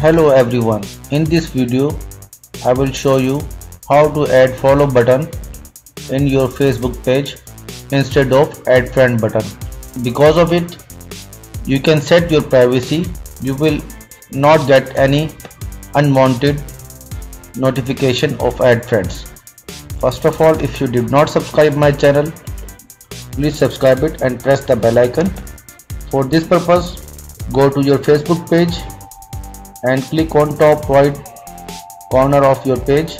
Hello everyone, in this video I will show you how to add follow button in your Facebook page instead of add friend button. Because of it you can set your privacy, you will not get any unwanted notification of add friends. First of all if you did not subscribe my channel please subscribe it and press the bell icon. For this purpose go to your Facebook page and click on top right corner of your page.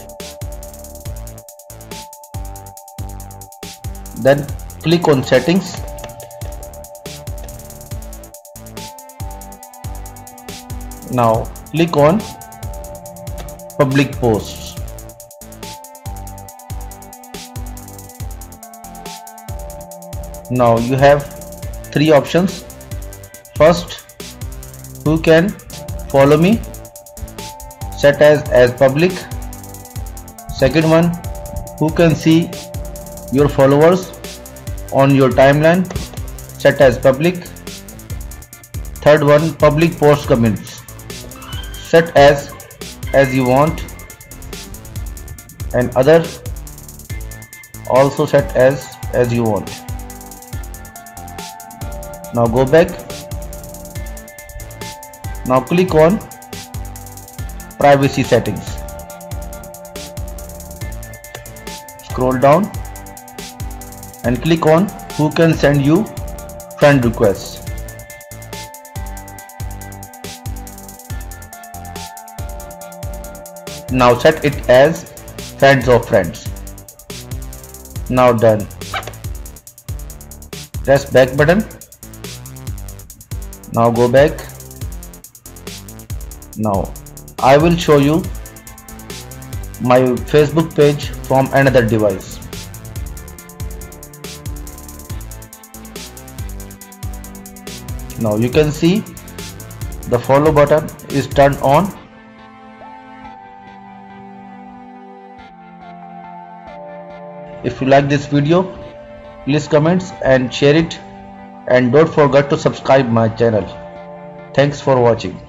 Then click on settings. Now click on public posts. Now you have three options. First who can follow me. Set as as public. Second one who can see your followers on your timeline? Set as public. Third one public post comments. Set as as you want. And other also set as as you want. Now go back now click on privacy settings. Scroll down and click on who can send you friend requests. Now set it as friends of friends. Now done. Press back button. Now go back now I will show you my Facebook page from another device. Now you can see the follow button is turned on. If you like this video please comments and share it. And don't forget to subscribe my channel. Thanks for watching